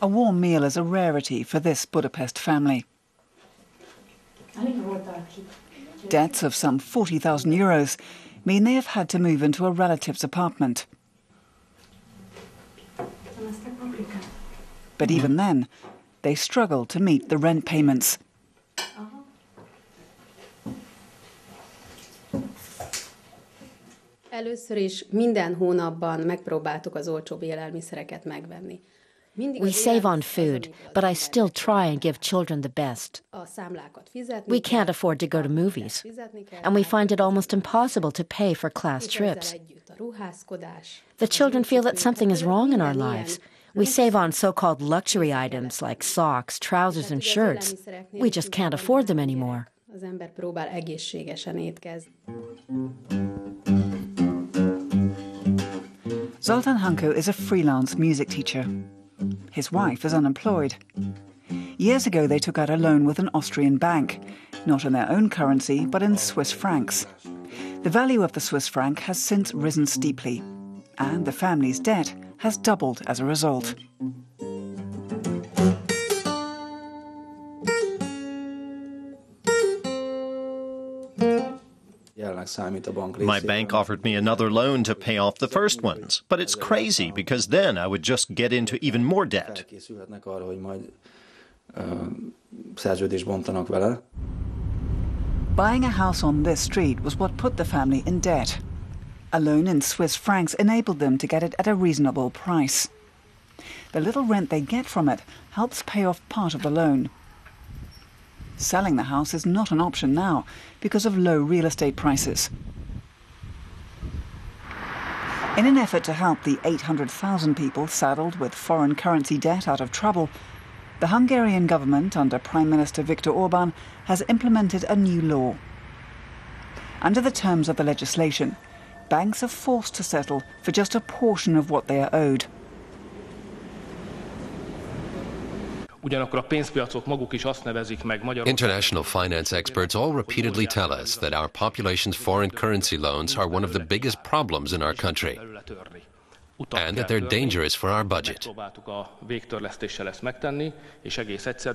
A warm meal is a rarity for this Budapest family. Debts of some 40,000 euros mean they have had to move into a relative's apartment. But even then, they struggle to meet the rent payments. Először is minden hónapban megpróbáltuk az olcsóbb élelmiszereket megvenni. We save on food, but I still try and give children the best. We can't afford to go to movies, and we find it almost impossible to pay for class trips. The children feel that something is wrong in our lives. We save on so called luxury items like socks, trousers, and shirts. We just can't afford them anymore. Zoltan Hanko is a freelance music teacher. His wife is unemployed. Years ago, they took out a loan with an Austrian bank, not in their own currency, but in Swiss francs. The value of the Swiss franc has since risen steeply, and the family's debt has doubled as a result. My bank offered me another loan to pay off the first ones, but it's crazy because then I would just get into even more debt. Buying a house on this street was what put the family in debt. A loan in Swiss francs enabled them to get it at a reasonable price. The little rent they get from it helps pay off part of the loan. Selling the house is not an option now because of low real estate prices. In an effort to help the 800,000 people saddled with foreign currency debt out of trouble, the Hungarian government, under Prime Minister Viktor Orban, has implemented a new law. Under the terms of the legislation, banks are forced to settle for just a portion of what they are owed. International finance experts all repeatedly tell us that our population's foreign currency loans are one of the biggest problems in our country and that they're dangerous for our budget.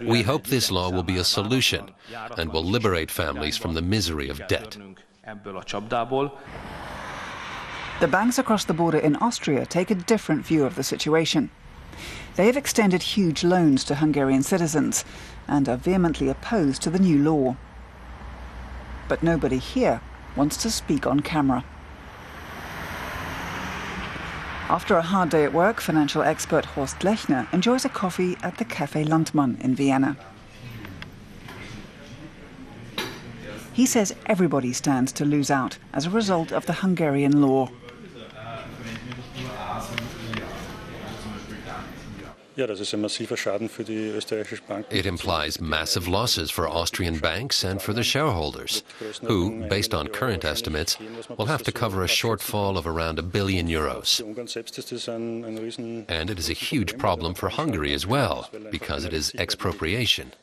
We hope this law will be a solution and will liberate families from the misery of debt. The banks across the border in Austria take a different view of the situation. They have extended huge loans to Hungarian citizens and are vehemently opposed to the new law. But nobody here wants to speak on camera. After a hard day at work, financial expert Horst Lechner enjoys a coffee at the Café Landtmann in Vienna. He says everybody stands to lose out as a result of the Hungarian law. It implies massive losses for Austrian banks and for the shareholders, who, based on current estimates, will have to cover a shortfall of around a billion euros. And it is a huge problem for Hungary as well, because it is expropriation.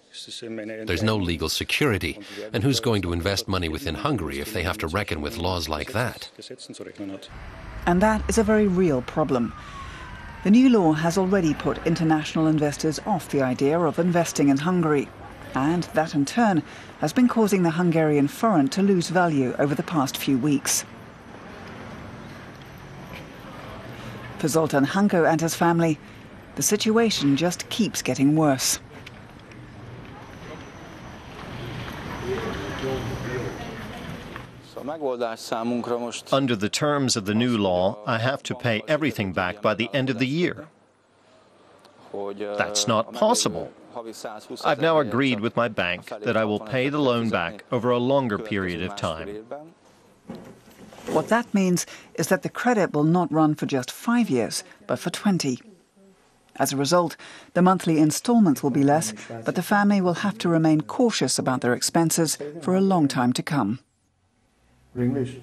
There's no legal security, and who's going to invest money within Hungary if they have to reckon with laws like that? And that is a very real problem. The new law has already put international investors off the idea of investing in Hungary. And that in turn has been causing the Hungarian forint to lose value over the past few weeks. For Zoltan Hanko and his family, the situation just keeps getting worse. Under the terms of the new law, I have to pay everything back by the end of the year. That's not possible. I've now agreed with my bank that I will pay the loan back over a longer period of time. What that means is that the credit will not run for just five years, but for 20. As a result, the monthly installments will be less, but the family will have to remain cautious about their expenses for a long time to come. English